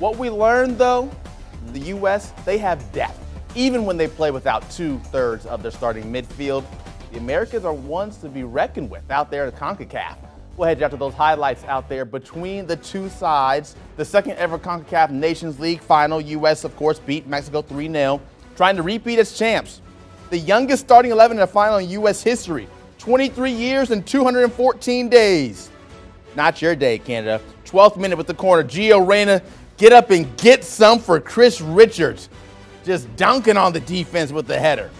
What we learned, though, the U.S., they have depth. Even when they play without two thirds of their starting midfield, the Americans are ones to be reckoned with out there at the CONCACAF. We'll head you out to those highlights out there between the two sides. The second ever CONCACAF Nations League final, U.S., of course, beat Mexico 3 0, trying to repeat as champs. The youngest starting 11 in a final in U.S. history 23 years and 214 days. Not your day, Canada. 12th minute with the corner. Gio Reyna, get up and get some for Chris Richards. Just dunking on the defense with the header.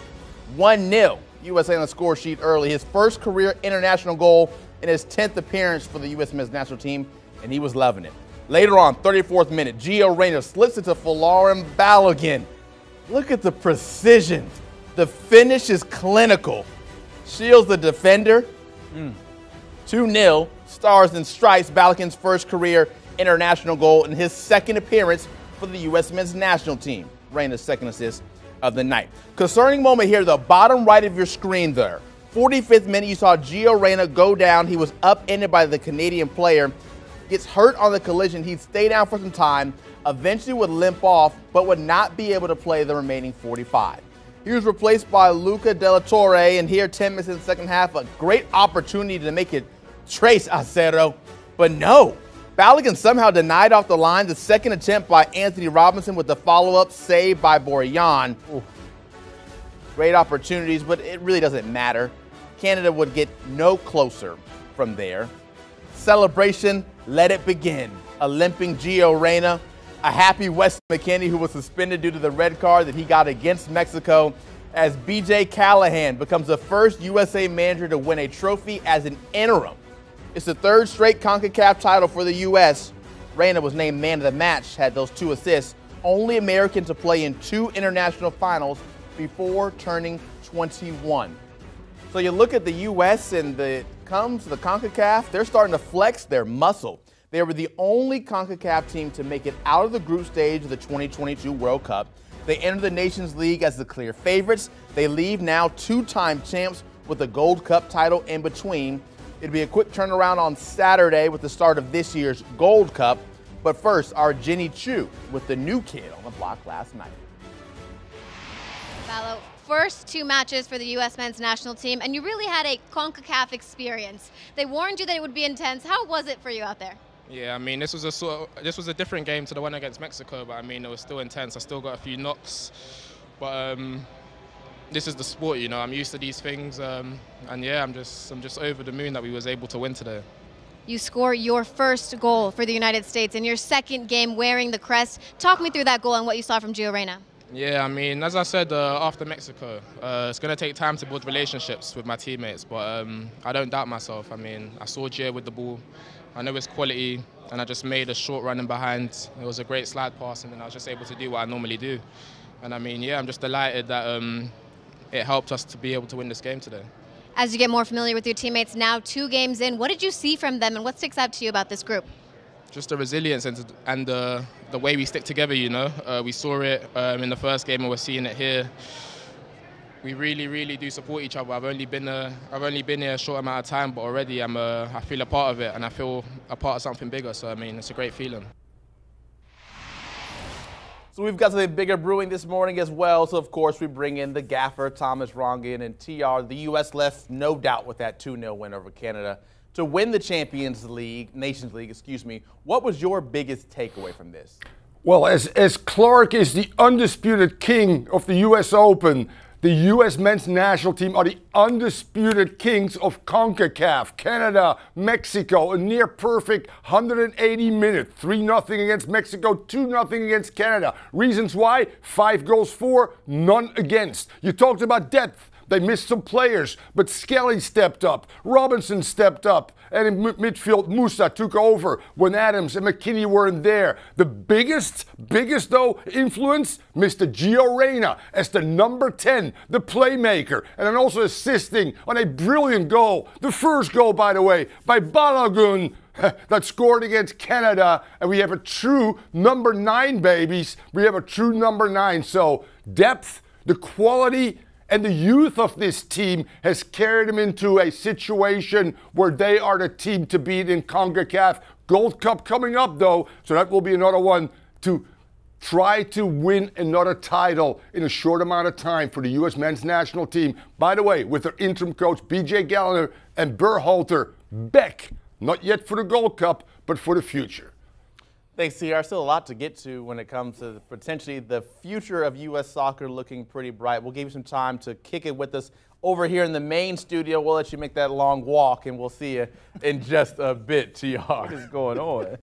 1 0. USA on the score sheet early. His first career international goal in his 10th appearance for the U.S. men's national team, and he was loving it. Later on, 34th minute, Gio Reyna slips into Folarin Balogun. Look at the precision. The finish is clinical. Shields the defender. Hmm. 2 0. Stars and stripes Balogun's first career international goal in his second appearance for the U.S. men's national team. Reyna's second assist of the night. Concerning moment here, the bottom right of your screen there. 45th minute, you saw Gio Reyna go down. He was upended by the Canadian player. Gets hurt on the collision. He'd stay down for some time, eventually would limp off, but would not be able to play the remaining 45. He was replaced by Luca de la Torre, and here 10 minutes in the second half, a great opportunity to make it trace Acero, but no. Balogun somehow denied off the line the second attempt by Antonee Robinson with the follow-up save by Borjan. Great opportunities, but it really doesn't matter. Canada would get no closer from there. Celebration, let it begin. A limping Gio Reyna, a happy Weston McKennie who was suspended due to the red card that he got against Mexico as BJ Callaghan becomes the first USA manager to win a trophy as an interim. It's the third straight CONCACAF title for the U.S. Reyna was named man of the match, had those two assists. Only American to play in two international finals before turning 21. So you look at the U.S. and the comes the CONCACAF, they're starting to flex their muscle. They were the only CONCACAF team to make it out of the group stage of the 2022 World Cup. They enter the Nations League as the clear favorites. They leave now two-time champs with a Gold Cup title in between. It'll be a quick turnaround on Saturday with the start of this year's Gold Cup. But first, our Jenny Chu with the new kid on the block last night. Ballo, first two matches for the U.S. men's national team, and you really had a CONCACAF experience. They warned you that it would be intense. How was it for you out there? Yeah, I mean, this was a sort of, this was a different game to the one against Mexico, but I mean, it was still intense. I still got a few knocks, but um, this is the sport, you know. I'm used to these things, um, and yeah, I'm just I'm just over the moon that we was able to win today. You score your first goal for the United States in your second game wearing the crest. Talk me through that goal and what you saw from Gio Reyna. Yeah, I mean, as I said uh, after Mexico, uh, it's going to take time to build relationships with my teammates, but um, I don't doubt myself. I mean, I saw Gio with the ball. I know his quality, and I just made a short running behind. It was a great slide pass, and then I was just able to do what I normally do. And I mean, yeah, I'm just delighted that um, it helped us to be able to win this game today. As you get more familiar with your teammates now, two games in, what did you see from them, and what sticks out to you about this group? Just the resilience and, and the, the way we stick together, you know. Uh, we saw it um, in the first game, and we're seeing it here we really, really do support each other. I've only been uh, I've only been here a short amount of time, but already I'm uh, I feel a part of it, and I feel a part of something bigger. So I mean, it's a great feeling. So we've got something bigger brewing this morning as well. So of course we bring in the gaffer, Thomas Rongen, and TR. The U.S. left no doubt with that 2-0 win over Canada to win the Champions League, Nations League, excuse me. What was your biggest takeaway from this? Well, as, as Clark is the undisputed king of the U.S. Open, the U.S. men's national team are the undisputed kings of CONCACAF. Canada, Mexico, a near perfect 180 minute 3 0 against Mexico, 2 0 against Canada. Reasons why? Five goals for, none against. You talked about depth. They missed some players, but Scally stepped up. Robinson stepped up. And in midfield, Musah took over when Adams and McKennie weren't there. The biggest, biggest though, influence, Mr. Gio Reyna as the number 10, the playmaker, and then also assisting on a brilliant goal. The first goal, by the way, by Balogun that scored against Canada. And we have a true number nine, babies. We have a true number nine. So depth, the quality, and the youth of this team has carried them into a situation where they are the team to beat in CONCACAF. Gold Cup coming up, though, so that will be another one to try to win another title in a short amount of time for the U.S. men's national team. By the way, with their interim coach BJ Callaghan and Berhalter back, not yet for the Gold Cup, but for the future. Thanks, CR. Still a lot to get to when it comes to potentially the future of U.S. soccer looking pretty bright. We'll give you some time to kick it with us over here in the main studio. We'll let you make that long walk, and we'll see you in just a bit, TR. What is going on?